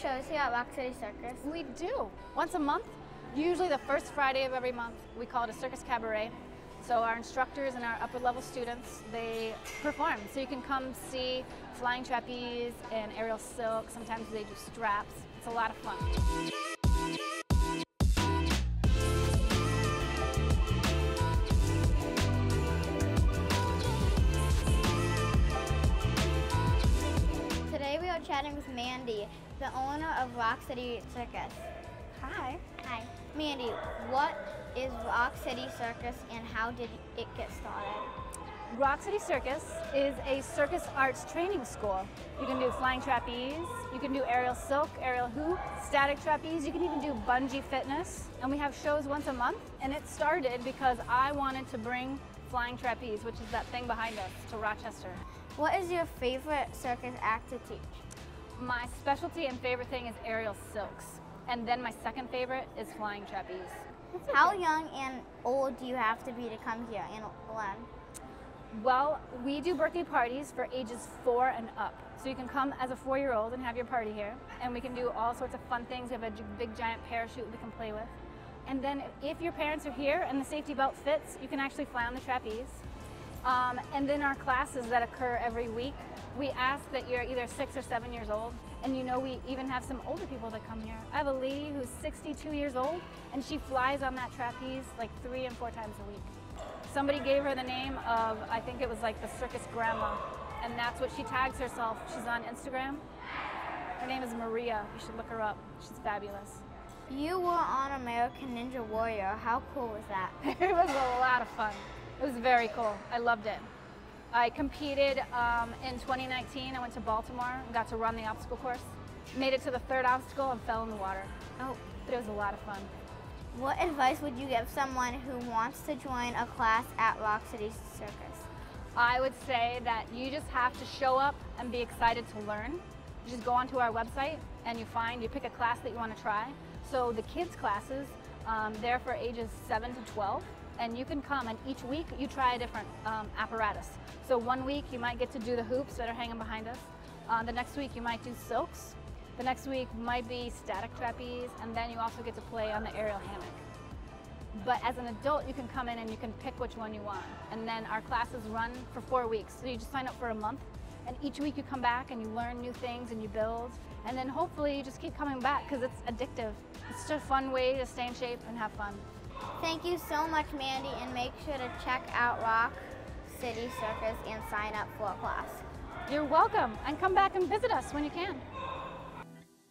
shows here at Roc City Circus? We do. Once a month, usually the first Friday of every month, we call it a circus cabaret. So our instructors and our upper level students, they perform. So you can come see flying trapeze and aerial silk. Sometimes they do straps. It's a lot of fun. Today we are chatting with Mandy, the owner of Roc City Circus. Hi. Hi. Mandy, what is Roc City Circus and how did it get started? Roc City Circus is a circus arts training school. You can do flying trapeze, you can do aerial silk, aerial hoop, static trapeze, you can even do bungee fitness. And we have shows once a month. And it started because I wanted to bring flying trapeze, which is that thing behind us, to Rochester. What is your favorite circus act to teach? My specialty and favorite thing is aerial silks. And then my second favorite is flying trapeze. How young and old do you have to be to come here in learn? Well, we do birthday parties for ages four and up. So you can come as a four year old and have your party here. And we can do all sorts of fun things. We have a big giant parachute we can play with. And then if your parents are here and the safety belt fits, you can actually fly on the trapeze. Um, and then our classes that occur every week, we ask that you're either six or seven years old. And you know, we even have some older people that come here. I have a lady who's 62 years old, and she flies on that trapeze like three and four times a week. Somebody gave her the name of, I think it was like the circus grandma, and that's what she tags herself. She's on Instagram. Her name is Maria. You should look her up. She's fabulous. You were on American Ninja Warrior. How cool was that? it was a lot of fun. It was very cool. I loved it. I competed um, in 2019. I went to Baltimore and got to run the obstacle course. Made it to the third obstacle and fell in the water. Oh, But it was a lot of fun. what advice would you give someone who wants to join a class at Roc City Circus? I would say that you just have to show up and be excited to learn. You just go onto our website and you find, you pick a class that you want to try. So the kids' classes, um, they're for ages 7 to 12. And you can come and each week you try a different um, apparatus. So one week you might get to do the hoops that are hanging behind us. Uh, the next week you might do silks. The next week might be static trapeze. And then you also get to play on the aerial hammock. But as an adult, you can come in and you can pick which one you want. And then our classes run for four weeks. So you just sign up for a month. And each week you come back and you learn new things and you build. And then hopefully you just keep coming back because it's addictive. It's just a fun way to stay in shape and have fun. Thank you so much, Mandy, and make sure to check out Roc City Circus and sign up for a class. You're welcome. And come back and visit us when you can.